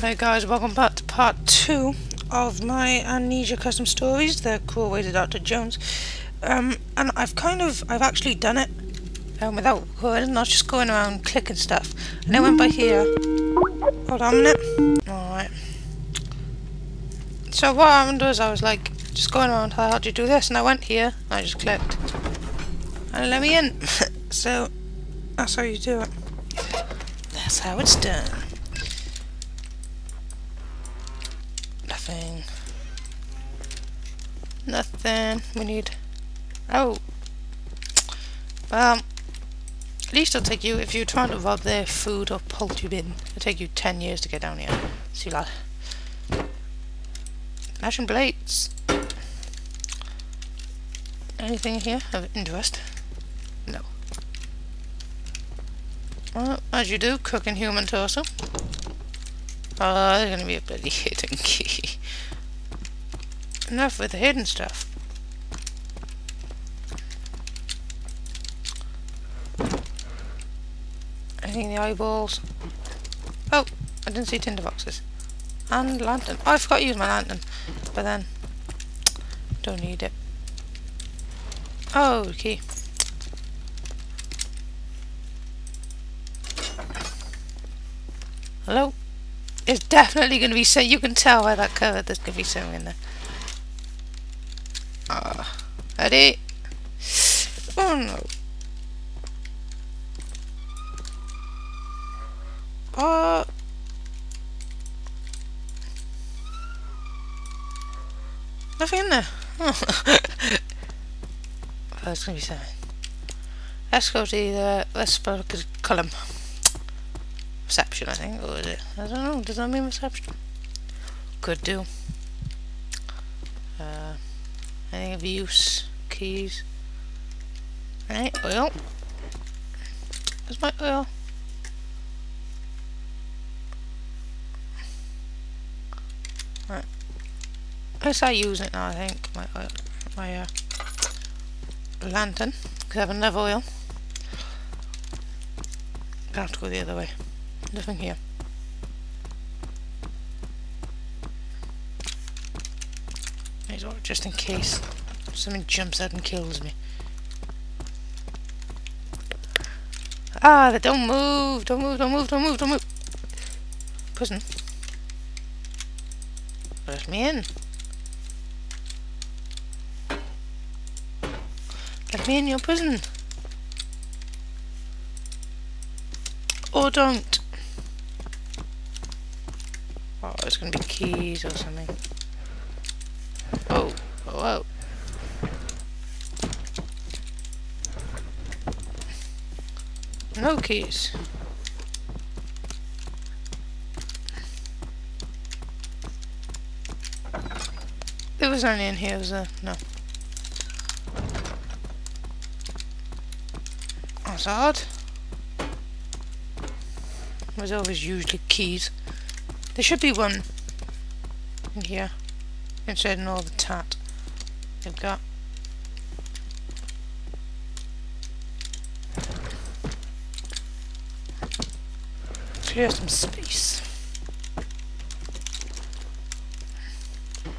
Hey guys, welcome back to part 2 of my Amnesia Custom Stories, The Cruel Ways of Dr. Jones. Um, and I've kind of, I've actually done it um, without recording, not just going around clicking stuff. And I went by here. Hold on a minute. Alright. So what happened was I was like, just going around, how do you do this? And I went here, and I just clicked. And let me in. so, that's how you do it. That's how it's done. Nothing. We need... Oh. Um, well, at least it'll take you, if you're trying to rob their food or poultry bin, it'll take you 10 years to get down here. See that? Mashing plates. Anything here of interest? No. Well, as you do, cooking human torso. Oh, there's gonna be a bloody hidden key. Enough with the hidden stuff. Anything in the eyeballs? Oh, I didn't see tinderboxes. And lantern. Oh, I forgot to use my lantern. But then, don't need it. Oh, key. Hello? It's definitely going to be so. You can tell by that cover there's going to be something in there. Ah. Uh, ready? Oh no. Uh. Nothing in there. Oh. there's going to be something. Let's go to the. Let's go column reception, I think, or is it? I don't know. Does that mean reception? Could do. Uh, anything of use? Keys? Right, oil. Where's my oil? I use it now, I think. My my uh, lantern. Because I have enough oil. I have to go the other way. Nothing here. Just in case something jumps out and kills me. Ah, they don't move, don't move, don't move, don't move, don't move. Prison. Let me in. Me in your prison. Or don't. Oh, it's gonna be keys or something. Oh, oh, oh. No keys. It was only in here, was there? No. Odd. There's always usually keys. There should be one in here. Instead of all the tat they've got. Clear some space.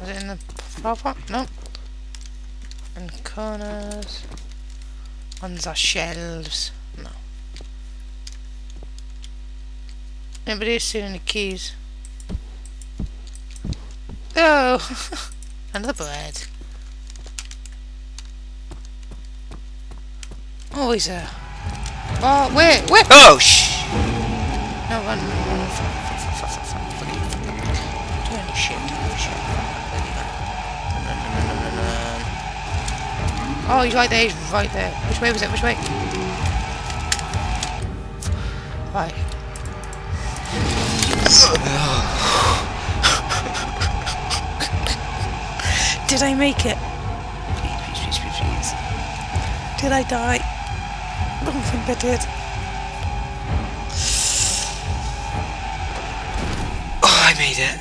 Was it in the flower? No. In corners. Ones are shelves. No. Nobody's seen any keys. Oh! Another bread. Oh, he's a... Oh, wait, wait! Oh, shh! No, run, run, run. Oh, he's right there, he's right there. Which way was it? Which way? Right. Did I make it? Please, please, please, please, please. Did I die? I don't think I did. Oh, I made it.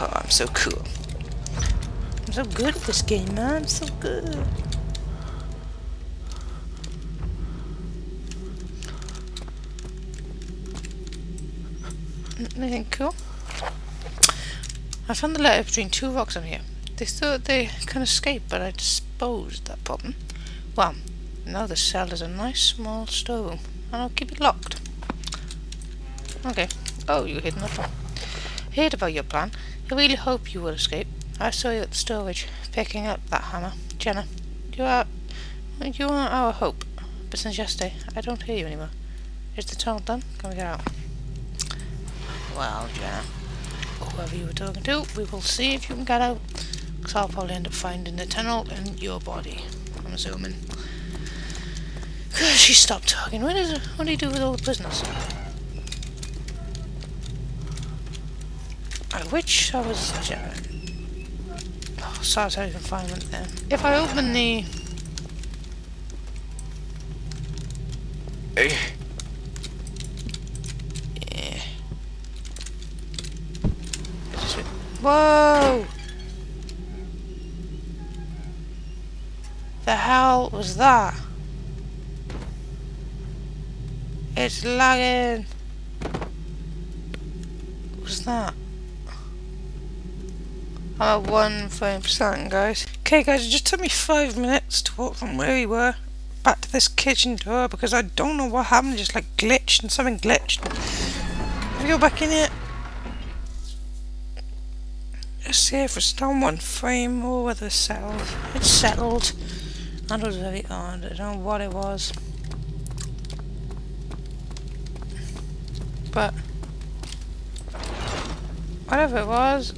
Oh, I'm so cool. So good at this game, man. I'm so good. Anything cool? I found the letter between two rocks on here. They thought they can escape, but I disposed that problem. Well, now the cell is a nice small storeroom, and I'll keep it locked. Okay. Oh, you hid nothing. Heard about your plan. I really hope you will escape. I saw you at the storage, picking up that hammer. Jenna, you are... you are our hope. But since yesterday, I don't hear you anymore. Is the tunnel done? Can we get out? Well, Jenna, whoever you were talking to, we will see if you can get out. Because I'll probably end up finding the tunnel and your body. I'm assuming. She stopped talking. What, is what do you do with all the prisoners? I wish I was... Oh, solitary confinement then. If I open the... Yeah. Whoa! The hell was that? It's lagging. What's that? I'm at one frame second, guys. Okay, guys, it just took me five minutes to walk from where we were back to this kitchen door because I don't know what happened. Just like glitched and something glitched. If we go back in here, let's see if it's still one frame or whether it's settled. It's settled. That was very odd. I don't know what it was. But whatever it was,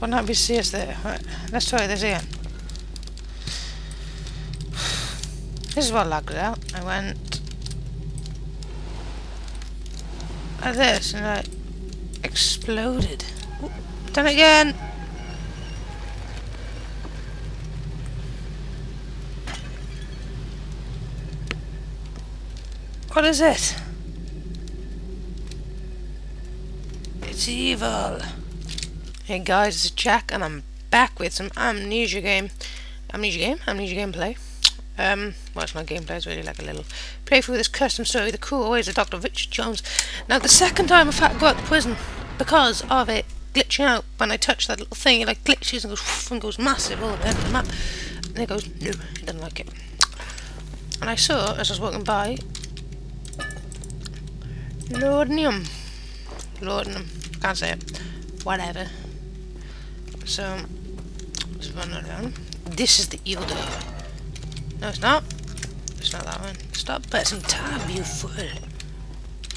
wouldn't that be serious there? Right, let's try this again. This is what lagged out. I went like this and I exploded. Ooh, done again. What is it? It's evil. Hey guys, it's Jack and I'm back with some Amnesia game. Amnesia game? Amnesia gameplay. Um, well it's not gameplay, it's really like a little playthrough with this custom story, The Cruel Ways of Dr. Richard Jones. Now the second time I've had to go out the prison because of it glitching out when I touch that little thing, it like glitches and goes and goes massive all way the map. And it goes, no, it doesn't like it. And I saw, as I was walking by, Laudanum. Laudanum. Can't say it. Whatever. So, let's run around. This is the evil door. No, it's not. It's not that one. Stop pressing tab, you fool.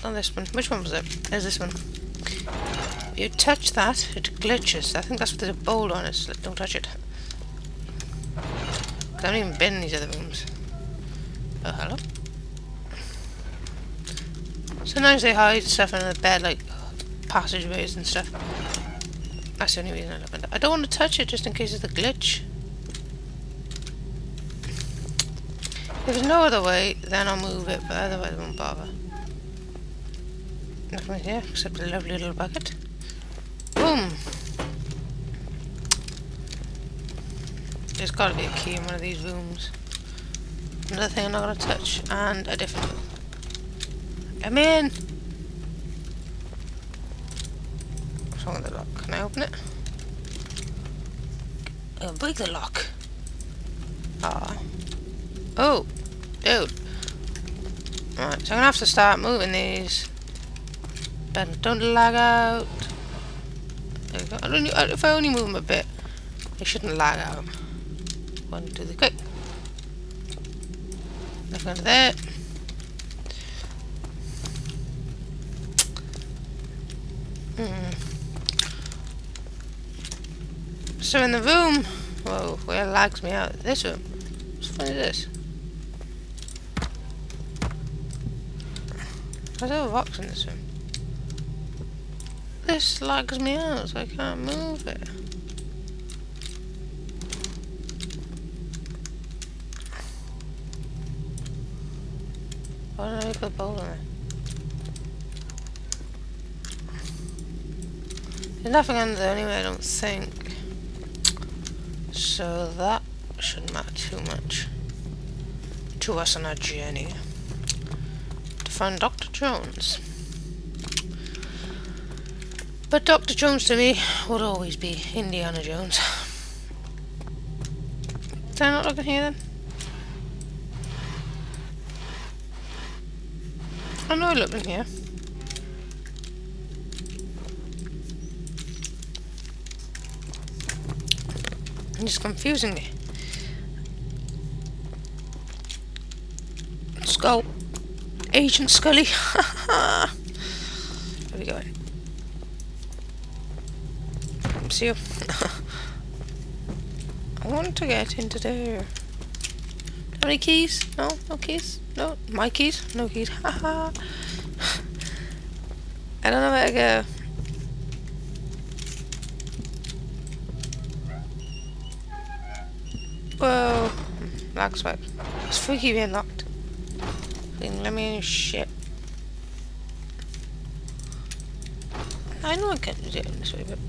Not this one. Which one was it? There's this one. If you touch that, it glitches. I think that's what there's a bowl on it. Don't touch it. I haven't even been in these other rooms. Oh, hello? Sometimes they hide stuff in the bed, like passageways and stuff. That's the only reason I opened it. I don't want to touch it just in case it's a glitch. If there's no other way, then I'll move it, but otherwise I won't bother. Nothing here except a lovely little bucket. Boom! There's gotta be a key in one of these rooms. Another thing I'm not gonna touch, and a different. Come in! What's wrong with the lock? Can I open it? Oh, break the lock. Ah. Oh, dude. Right, so I'm gonna have to start moving these. But don't lag out. There we go. I don't, if I only move them a bit, they shouldn't lag out. One, two, three, quick. Nothing under there. Hmm. So in the room, whoa, where lags me out? This room. What's funny this? There's no rocks in this room. This lags me out, so I can't move it. Why don't I put a bowl in? There's nothing under there anyway, I don't think. So that shouldn't matter too much to us on our journey to find Dr. Jones. But Dr. Jones to me would always be Indiana Jones. Did I not look in here then? I know I looked in here. It's confusing me. Skull. Agent Scully. Where are we going? See you. I want to get into there. Any keys? No? No keys? No? My keys? No keys. Haha. I don't know where to go. Whoa. Black swipe. It's freaky being locked. Let me shit. I know I can't do it in this way, but...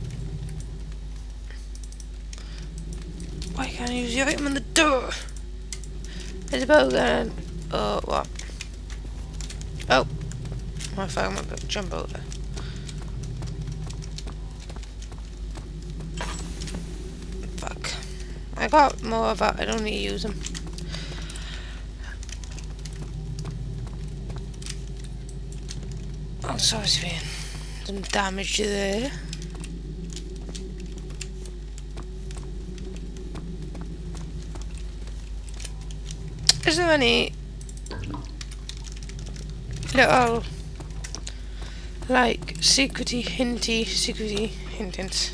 Why can't I use the item on the door? It's about going... Oh, what? Oh! My phone went jump over. Got more, but I don't need to use them. I'm oh, sorry, Sven. Some damage there. Is there any little like secrety hinty secrety hint hints?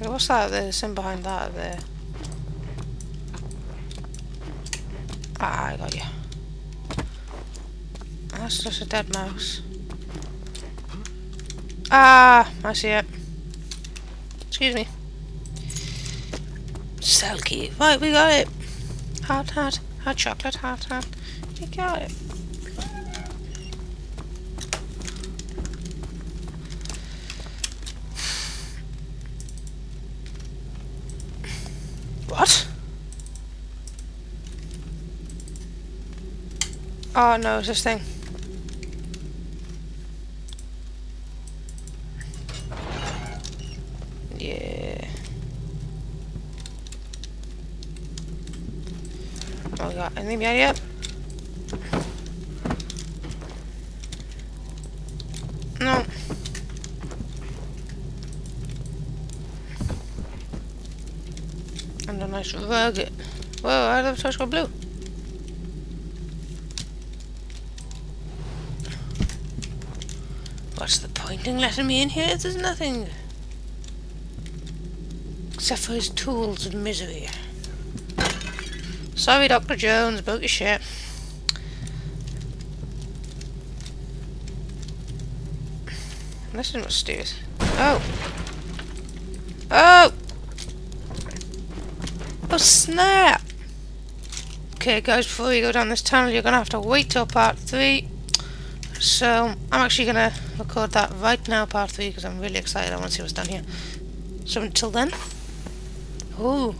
What's that there? Some behind that there. Ah, I got you. That's just a dead mouse. Ah, I see it. Excuse me. Key. Right, we got it. Hot, hot, hot chocolate, hot, hot. You got it. What? Oh no, it's this thing. Yeah. Oh, got anything behind yet? No. Nice rugged. Whoa, I have touch got blue. What's the point in letting me in here? There's nothing. Except for his tools of misery. Sorry, Dr. Jones, about your shit. This is mysterious. Oh! Oh! Snap! Okay guys, before we go down this tunnel you're gonna have to wait till part 3. So, I'm actually gonna record that right now, part 3, because I'm really excited, I want to see what's down here. So until then... Ooh!